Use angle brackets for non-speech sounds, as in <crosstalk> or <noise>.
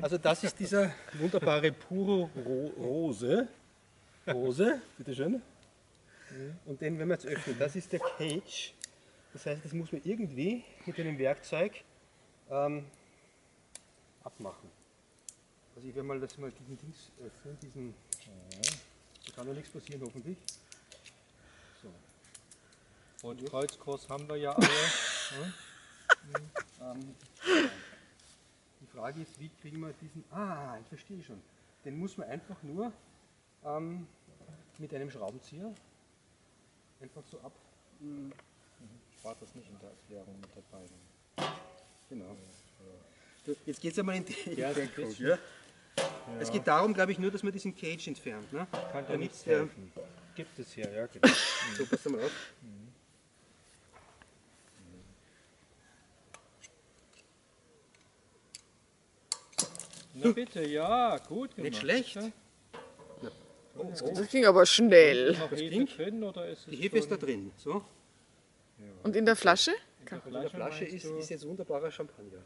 Also das ist dieser wunderbare Puro Ro Rose. Rose, bitteschön. Und den werden wir jetzt öffnen. Das ist der Cage. Das heißt, das muss man irgendwie mit einem Werkzeug ähm, abmachen. Also ich werde mal das mal diesen Dings öffnen, diesen. Da kann ja nichts passieren hoffentlich. So. Und Kreuzkurs haben wir ja alle. <laughs> Ähm, die Frage ist, wie kriegen wir diesen. Ah, ich verstehe schon. Den muss man einfach nur ähm, mit einem Schraubenzieher einfach so ab. Ich war das nicht in der Erklärung mit dabei. Genau. So, Jetzt geht es einmal in die Ja, ein Cage, bisschen. ja? Es geht darum, glaube ich, nur, dass man diesen Cage entfernt. Ne? Kann Damit nichts helfen. Gibt es hier, ja genau. So, pass mal auf. Na bitte, ja, gut gemacht. Nicht schlecht. Ja. Oh, Das ging aber schnell. Noch Das Hefe klingt- drin oder ist es Die Hefe ist da drin. So. Und in der Flasche? in der In der Flasche ist, ist jetzt wunderbarer Champagner.